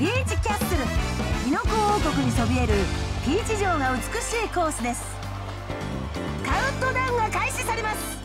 ビーチキャッスル。キノコ王国にそびえるピーチ城が美しいコースです。カウントダウンが開始されます。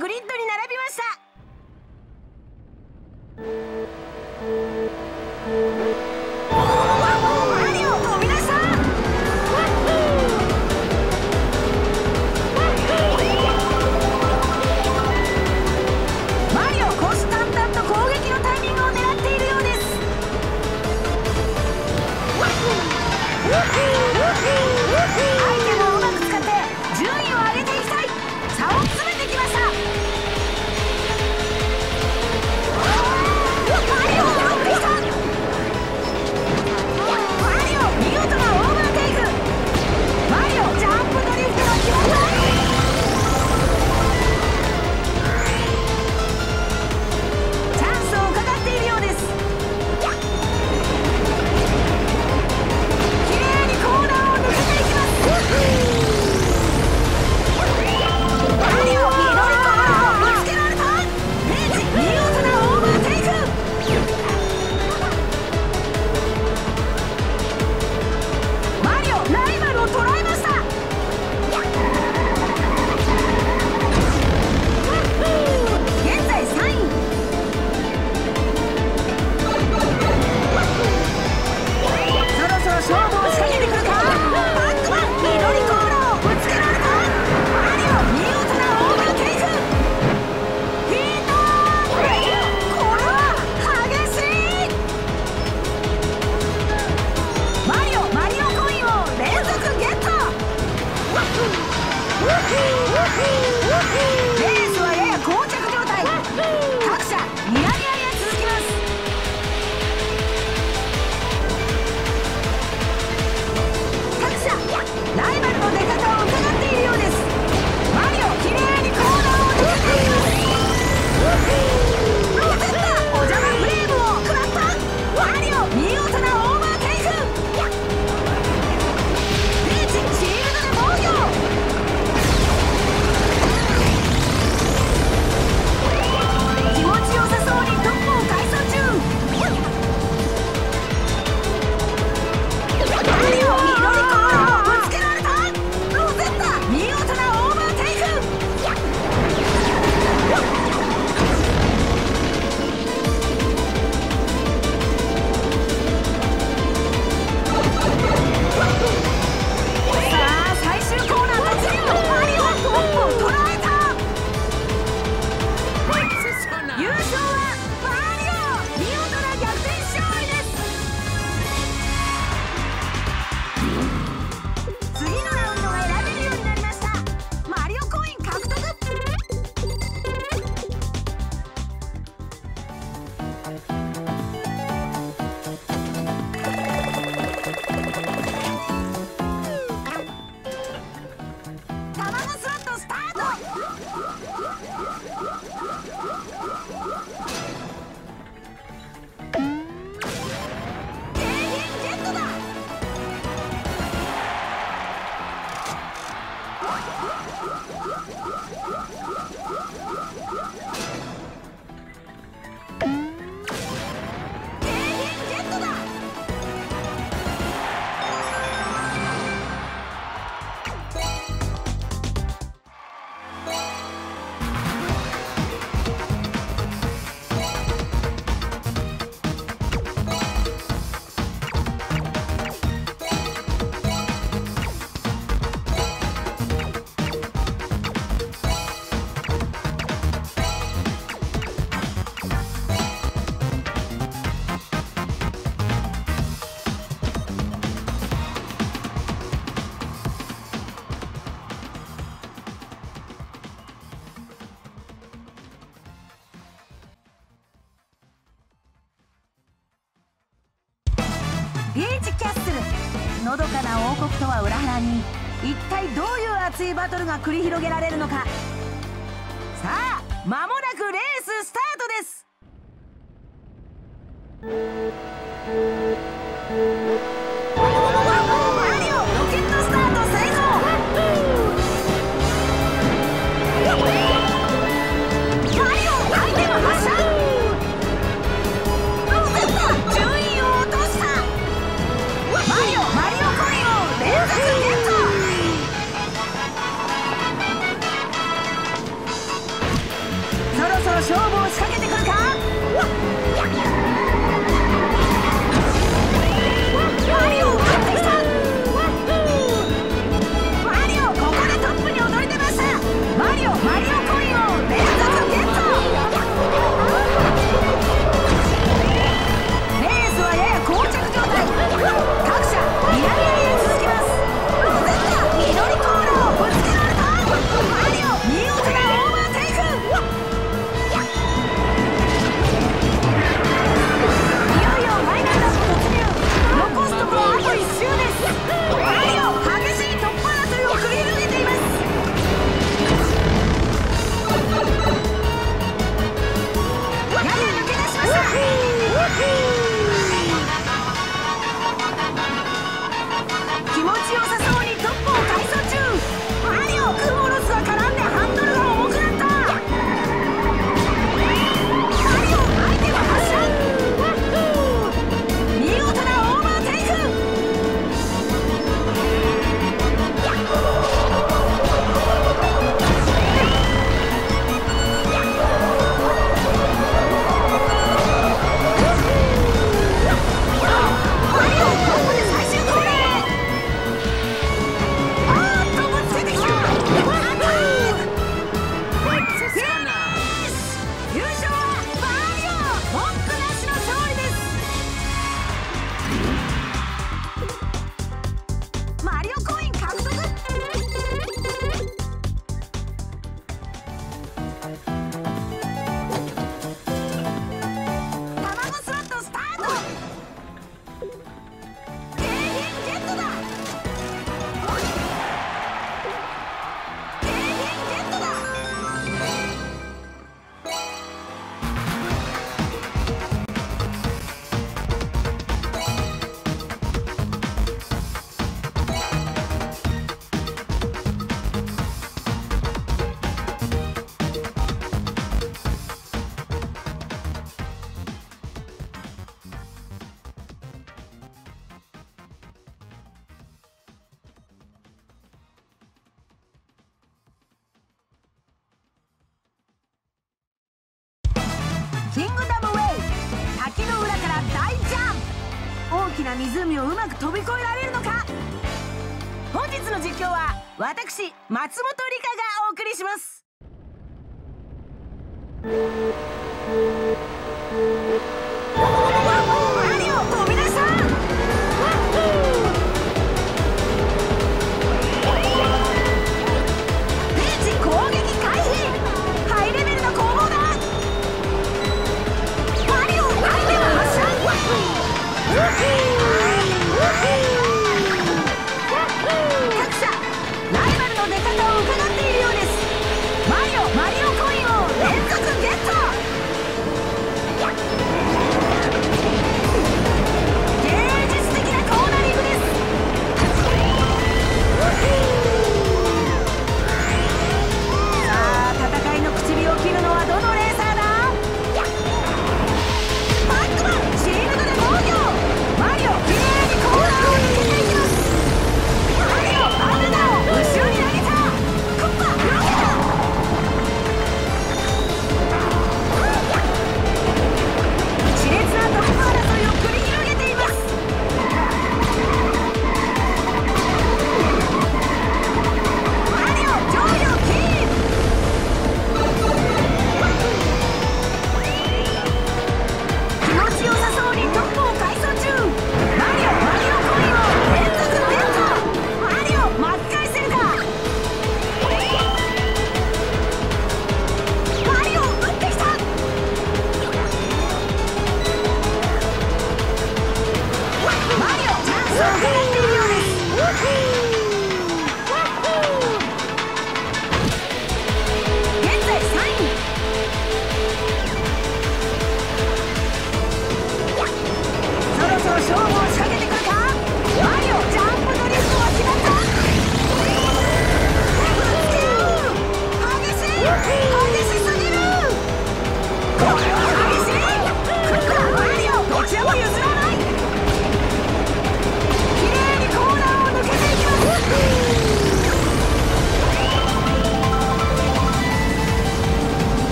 グリッドに並びました。ビーチキャッスル。のどかな王国とは裏腹に一体どういう熱いバトルが繰り広げられるのか。さあ守湖をうまく飛び越えられるのか？本日の実況は私松本理香がお送りします。